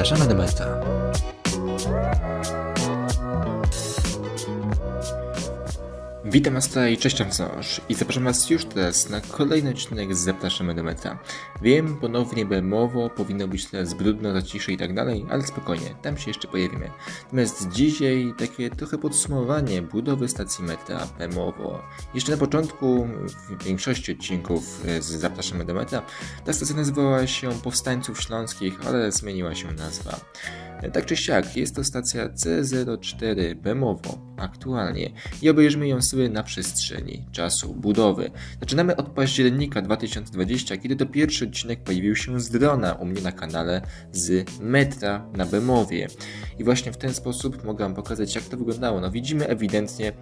Zapraszamy do metra. Witam Was tutaj, cześć wciąż i zapraszam Was już teraz na kolejny odcinek z Zapraszamy do Meta. Wiem, ponownie bemowo, powinno być teraz brudno, za ciszy i tak dalej, ale spokojnie, tam się jeszcze pojawimy. Natomiast dzisiaj takie trochę podsumowanie budowy stacji metra bemowo. Jeszcze na początku, w większości odcinków z Zapraszamy do Meta, ta stacja nazywała się Powstańców Śląskich, ale zmieniła się nazwa. Tak czy siak, jest to stacja C04 Bemowo aktualnie i obejrzymy ją sobie na przestrzeni czasu budowy. Zaczynamy od października 2020, kiedy to pierwszy odcinek pojawił się z drona u mnie na kanale z metra na Bemowie. I właśnie w ten sposób mogę Wam pokazać jak to wyglądało. No widzimy ewidentnie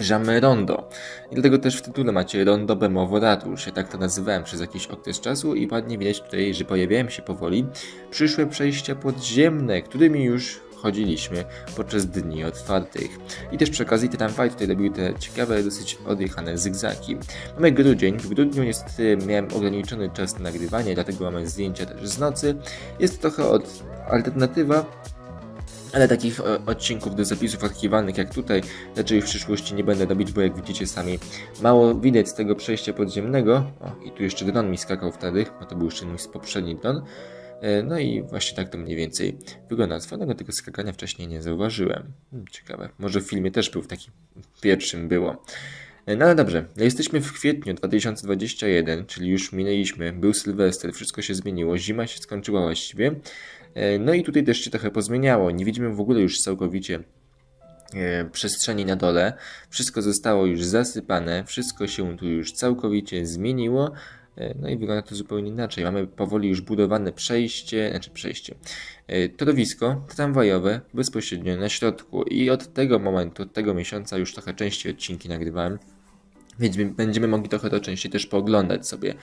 Żamy Rondo. I dlatego też w tytule macie Rondo Bemowo Ratusz. Ja tak to nazywałem przez jakiś okres czasu i ładnie widać tutaj, że pojawiają się powoli przyszłe przejścia podziemne, którymi już chodziliśmy podczas dni otwartych. I też przy okazji te tutaj robiły te ciekawe, dosyć odjechane zygzaki. Mamy grudzień. W grudniu niestety miałem ograniczony czas na nagrywanie, dlatego mamy zdjęcia też z nocy. Jest trochę od alternatywa, ale takich e, odcinków do zapisów archiwalnych jak tutaj raczej w przyszłości nie będę robić, bo jak widzicie sami mało widać z tego przejścia podziemnego. O, i tu jeszcze dron mi skakał wtedy, bo to był jeszcze mój poprzedni dron. E, no i właśnie tak to mniej więcej wygląda. Swoją tego skakania wcześniej nie zauważyłem. Hmm, ciekawe. Może w filmie też był w takim pierwszym było. E, no ale dobrze, jesteśmy w kwietniu 2021, czyli już minęliśmy, był Sylwester, wszystko się zmieniło, zima się skończyła właściwie. E, no i tutaj też się trochę pozmieniało. Nie widzimy w ogóle już całkowicie e, przestrzeni na dole. Wszystko zostało już zasypane, wszystko się tu już całkowicie zmieniło. E, no i wygląda to zupełnie inaczej. Mamy powoli już budowane przejście, znaczy przejście, torowisko tramwajowe bezpośrednio na środku. I od tego momentu, od tego miesiąca już trochę częściej odcinki nagrywałem. Więc będziemy mogli trochę to częściej też pooglądać sobie,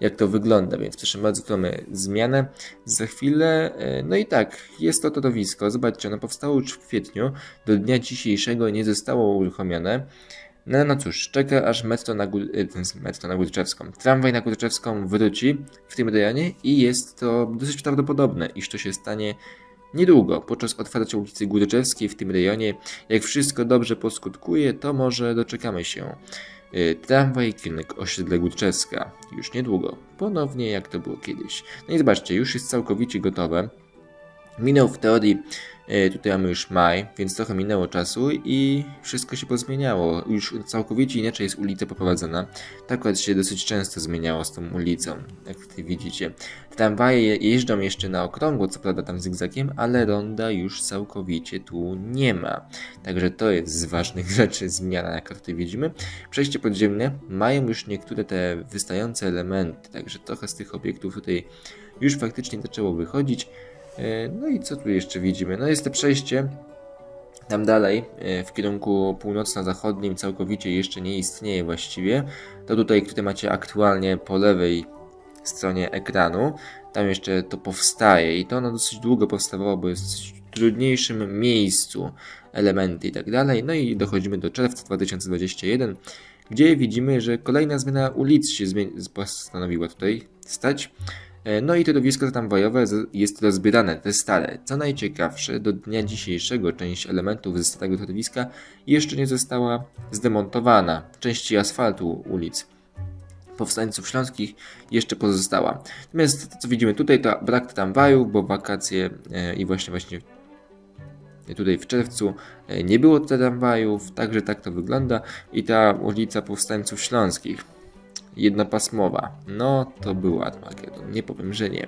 jak to wygląda. Więc proszę bardzo, tu mamy zmianę za chwilę. E, no i tak, jest to torowisko. Zobaczcie, ono powstało już w kwietniu. Do dnia dzisiejszego nie zostało uruchomione. No, no cóż, czeka aż metro na, e, metro na Górczewską. Tramwaj na Górczewską wróci w tym rejonie i jest to dosyć prawdopodobne, iż to się stanie Niedługo, podczas otwarcia ulicy Górczewskiej w tym rejonie, jak wszystko dobrze poskutkuje, to może doczekamy się tramwaj kierunek osiedle Górczewska. Już niedługo. Ponownie jak to było kiedyś. No i zobaczcie, już jest całkowicie gotowe. Minął w teorii E, tutaj mamy już maj, więc trochę minęło czasu i wszystko się pozmieniało. Już całkowicie inaczej jest ulica poprowadzona. Tak akurat się dosyć często zmieniało z tą ulicą, jak tutaj widzicie. Tramwaje jeżdżą jeszcze na okrągło, co prawda tam zygzakiem, ale ronda już całkowicie tu nie ma. Także to jest z ważnych rzeczy zmiana, jak tutaj widzimy. Przejście podziemne mają już niektóre te wystające elementy, także trochę z tych obiektów tutaj już faktycznie zaczęło wychodzić. E, no i co tu jeszcze widzimy? No jest to przejście tam dalej, e, w kierunku północno-zachodnim całkowicie jeszcze nie istnieje właściwie. To tutaj, które macie aktualnie po lewej stronie ekranu, tam jeszcze to powstaje i to ono dosyć długo powstawało, bo jest w trudniejszym miejscu elementy i tak dalej. No i dochodzimy do czerwca 2021, gdzie widzimy, że kolejna zmiana ulic się postanowiła tutaj stać. E, no i torowisko tramwajowe jest rozbierane, te stare. Co najciekawsze, do dnia dzisiejszego część elementów ze starego torowiska jeszcze nie została zdemontowana. Części asfaltu ulic powstańców śląskich jeszcze pozostała. Natomiast to, co widzimy tutaj, to brak tramwajów, bo wakacje e, i właśnie właśnie tutaj w czerwcu e, nie było tramwajów, także tak to wygląda i ta ulica powstańców śląskich jednopasmowa. No to był Armageddon, nie powiem, że nie.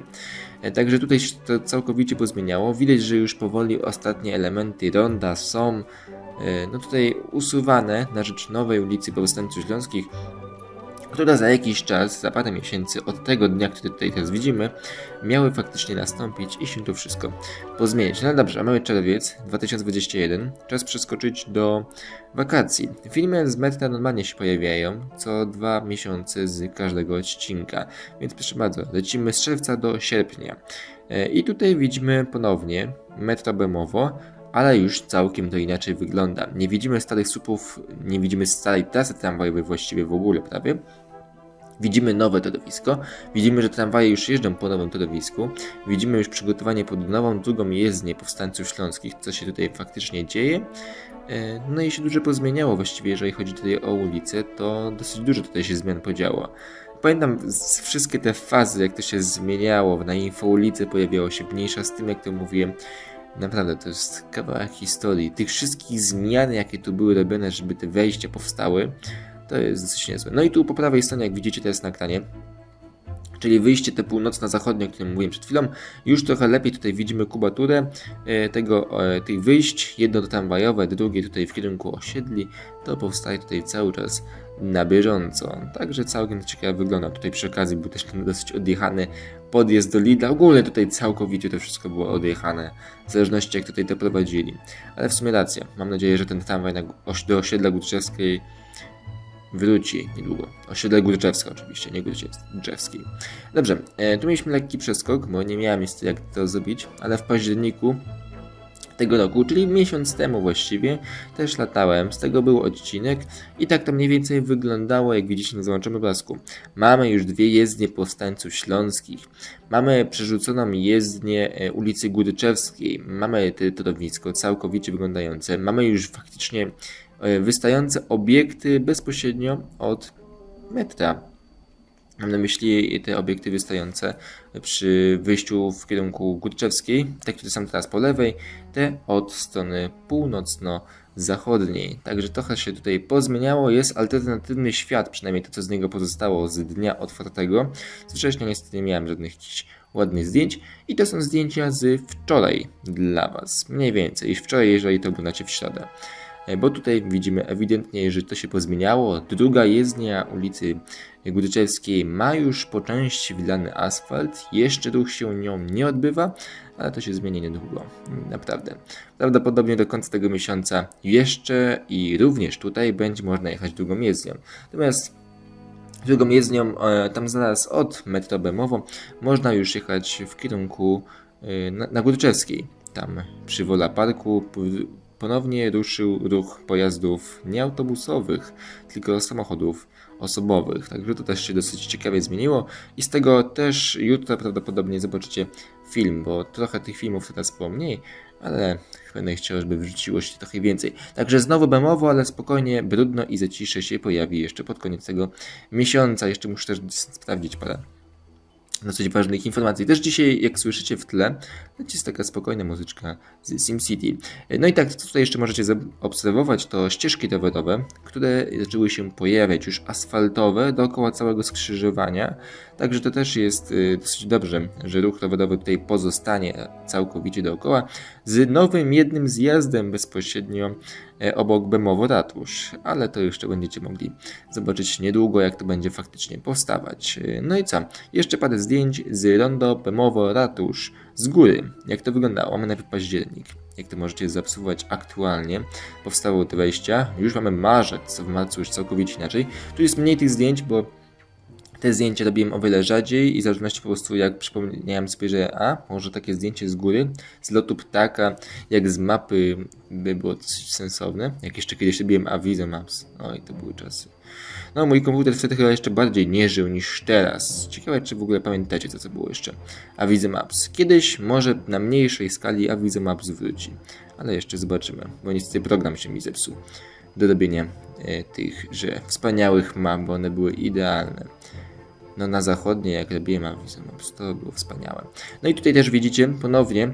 E, także tutaj się to całkowicie pozmieniało. Widać, że już powoli ostatnie elementy ronda są e, no tutaj usuwane na rzecz nowej ulicy Powstańców Śląskich, która za jakiś czas, za parę miesięcy od tego dnia, który tutaj teraz widzimy, miały faktycznie nastąpić i się to wszystko pozmienić. No dobrze, mamy czerwiec 2021, czas przeskoczyć do wakacji. Filmy z Metra normalnie się pojawiają co dwa miesiące z każdego odcinka, więc proszę bardzo, lecimy z czerwca do sierpnia. E, I tutaj widzimy ponownie Metro Bemowo, ale już całkiem to inaczej wygląda. Nie widzimy starych słupów, nie widzimy starej trasy tramwajowej właściwie w ogóle prawie, Widzimy nowe torowisko, widzimy, że tramwaje już jeżdżą po nowym torowisku, widzimy już przygotowanie pod nową, drugą jezdnię powstańców śląskich, co się tutaj faktycznie dzieje. E, no i się dużo pozmieniało właściwie, jeżeli chodzi tutaj o ulicę, to dosyć dużo tutaj się zmian podziało. Pamiętam wszystkie te fazy, jak to się zmieniało, na info ulicy pojawiało się mniejsza z tym, jak to mówiłem. Naprawdę, to jest kawałek historii. Tych wszystkich zmian, jakie tu były robione, żeby te wejścia powstały, to jest dosyć niezłe. No i tu po prawej stronie, jak widzicie teraz na ekranie, czyli wyjście te północno-zachodnie, o którym mówiłem przed chwilą. Już trochę lepiej tutaj widzimy kubaturę e, tego, e, tych wyjść, jedno to tramwajowe, drugie tutaj w kierunku osiedli, to powstaje tutaj cały czas na bieżąco. Także całkiem ciekawie wygląda. Tutaj przy okazji był też dosyć odjechany podjazd do Lidla. Ogólnie tutaj całkowicie to wszystko było odjechane, w zależności jak tutaj to prowadzili. Ale w sumie racja. Mam nadzieję, że ten tramwaj do osiedla Górczewskiej wróci niedługo. Osiedle Górczewska oczywiście, nie Górczewskiej. Dobrze, e, tu mieliśmy lekki przeskok, bo nie miałem jeszcze jak to zrobić, ale w październiku tego roku, czyli miesiąc temu właściwie, też latałem. Z tego był odcinek i tak to mniej więcej wyglądało, jak widzicie na załączonym obrazku. Mamy już dwie jezdnie powstańców śląskich. Mamy przerzuconą jezdnię e, ulicy Górczewskiej. Mamy torowisko całkowicie wyglądające. Mamy już faktycznie wystające obiekty bezpośrednio od metra. Mam na myśli te obiekty wystające przy wyjściu w kierunku Górczewskiej, te, które są teraz po lewej, te od strony północno-zachodniej. Także trochę się tutaj pozmieniało. Jest alternatywny świat, przynajmniej to, co z niego pozostało z dnia otwartego. Z wcześniej niestety nie miałem żadnych ładnych zdjęć. I to są zdjęcia z wczoraj dla Was. Mniej więcej, wczoraj, jeżeli to oglądacie w środę. E, bo tutaj widzimy ewidentnie, że to się pozmieniało. Druga jezdnia ulicy Górczewskiej ma już po części wylany asfalt, jeszcze ruch się nią nie odbywa, ale to się zmieni niedługo, naprawdę. Prawdopodobnie do końca tego miesiąca jeszcze i również tutaj będzie można jechać drugą jezdnią. Natomiast drugą jezdnią e, tam zaraz od metro Bemowo można już jechać w kierunku e, na, na. Tam przy Wola Parku ponownie ruszył ruch pojazdów nie autobusowych, tylko samochodów osobowych. Także to też się dosyć ciekawie zmieniło i z tego też jutro prawdopodobnie zobaczycie film, bo trochę tych filmów teraz było mniej, ale będę chciał, żeby wrzuciło się trochę więcej. Także znowu bemowo, ale spokojnie, brudno i zacisze się pojawi jeszcze pod koniec tego miesiąca. Jeszcze muszę też sprawdzić parę dosyć ważnych informacji. Też dzisiaj, jak słyszycie w tle, jest taka spokojna muzyczka z SimCity. No i tak, co tutaj jeszcze możecie obserwować, to ścieżki rowerowe, które zaczęły się pojawiać już asfaltowe dookoła całego skrzyżowania. Także to też jest y, dosyć dobrze, że ruch rowerowy tutaj pozostanie całkowicie dookoła z nowym jednym zjazdem bezpośrednio e, obok Bemowo Ratusz, ale to jeszcze będziecie mogli zobaczyć niedługo, jak to będzie faktycznie powstawać. E, no i co? Jeszcze parę zdjęć z Rondo Bemowo Ratusz z góry. Jak to wyglądało? Mamy najpierw październik. Jak to możecie zaobserwować aktualnie, powstało te wejścia. Już mamy marzec, w marcu już całkowicie inaczej. Tu jest mniej tych zdjęć, bo te zdjęcia robiłem o wiele rzadziej i w zależności po prostu jak przypomniałem sobie, że a, może takie zdjęcie z góry, z lotu ptaka, jak z mapy by było dosyć sensowne. Jak jeszcze kiedyś robiłem Avizo Maps. Oj, to były czasy. No, mój komputer wtedy chyba jeszcze bardziej nie żył niż teraz. Ciekawe, czy w ogóle pamiętacie, co to było jeszcze. Avizo Maps. Kiedyś, może na mniejszej skali Avizo Maps wróci. Ale jeszcze zobaczymy, bo niestety program się mi zepsuł do robienia e, tych, że wspaniałych map, bo one były idealne no na zachodnie, jak robiłem Avisomaps, to było wspaniałe. No i tutaj też widzicie ponownie,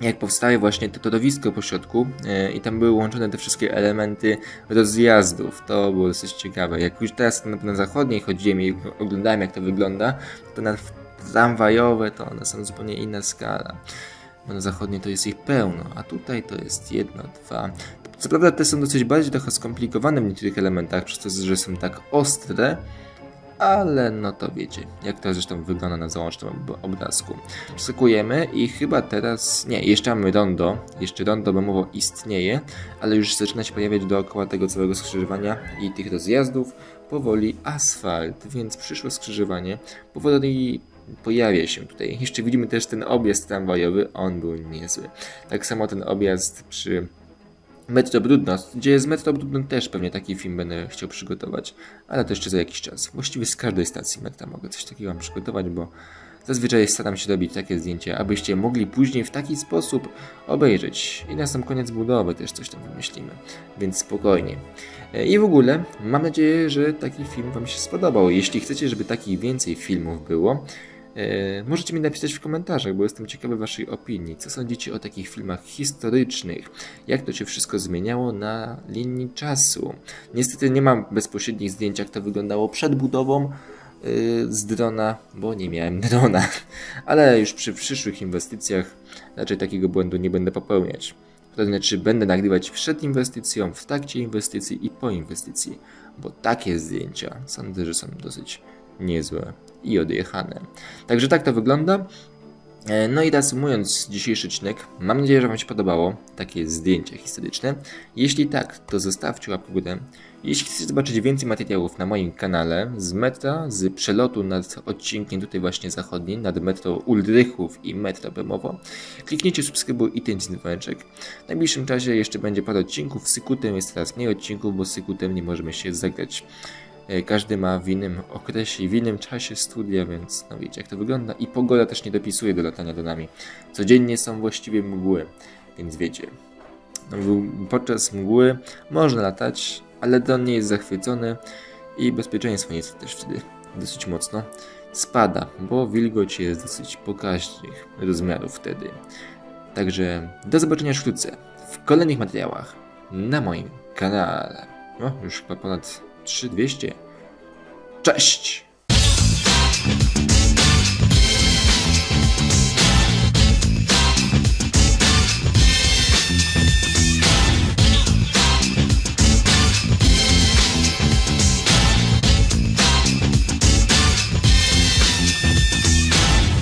jak powstaje właśnie to torowisko po środku yy, i tam były łączone te wszystkie elementy rozjazdów. To było dosyć ciekawe. Jak już teraz na, na zachodniej chodziłem i oglądałem jak to wygląda, to na tramwajowe to one są zupełnie inna skala. Bo na zachodniej to jest ich pełno, a tutaj to jest jedno, dwa. Co prawda te są dosyć bardziej trochę skomplikowane w niektórych elementach, przez to, że są tak ostre, ale no to wiecie, jak to zresztą wygląda na załącznym obrazku. Przeskakujemy i chyba teraz, nie, jeszcze mamy rondo, jeszcze rondo bemowo istnieje, ale już zaczyna się pojawiać dookoła tego całego skrzyżowania i tych rozjazdów powoli asfalt, więc przyszłe skrzyżowanie powoli pojawia się tutaj. Jeszcze widzimy też ten objazd tramwajowy, on był niezły. Tak samo ten objazd przy Metro Brudno, gdzie jest Metro Brudno też pewnie taki film będę chciał przygotować, ale to jeszcze za jakiś czas. Właściwie z każdej stacji metra mogę coś takiego przygotować, bo zazwyczaj staram się robić takie zdjęcia, abyście mogli później w taki sposób obejrzeć. I na sam koniec budowy też coś tam wymyślimy, więc spokojnie. E, I w ogóle mam nadzieję, że taki film wam się spodobał. Jeśli chcecie, żeby takich więcej filmów było, możecie mi napisać w komentarzach, bo jestem ciekawy Waszej opinii. Co sądzicie o takich filmach historycznych? Jak to się wszystko zmieniało na linii czasu? Niestety nie mam bezpośrednich zdjęć, jak to wyglądało przed budową e, z drona, bo nie miałem drona. Ale już przy przyszłych inwestycjach raczej takiego błędu nie będę popełniać. To znaczy będę nagrywać przed inwestycją, w trakcie inwestycji i po inwestycji, bo takie zdjęcia sądzę, że są dosyć niezłe i odjechane. Także tak to wygląda. E, no i reasumując dzisiejszy odcinek, mam nadzieję, że Wam się podobało takie zdjęcia historyczne. Jeśli tak, to zostawcie łapkę w górę. Jeśli chcecie zobaczyć więcej materiałów na moim kanale z metra, z przelotu nad odcinkiem tutaj właśnie zachodnim, nad metro Uldrychów i metro Bemowo, kliknijcie subskrybuj i ten dzwoneczek. W najbliższym czasie jeszcze będzie parę odcinków, z Sykutem jest teraz mniej odcinków, bo z Sykutem nie możemy się zagrać. E, każdy ma w innym okresie i w innym czasie studia, więc no wiecie jak to wygląda. I pogoda też nie dopisuje do latania do nami. Codziennie są właściwie mgły, więc wiecie. No, podczas mgły można latać, ale dron nie jest zachwycony i bezpieczeństwo jest też wtedy dosyć mocno spada, bo wilgoć jest dosyć pokaźnych rozmiarów wtedy. Także do zobaczenia wkrótce w kolejnych materiałach na moim kanale. No, już chyba ponad 3200. Cześć!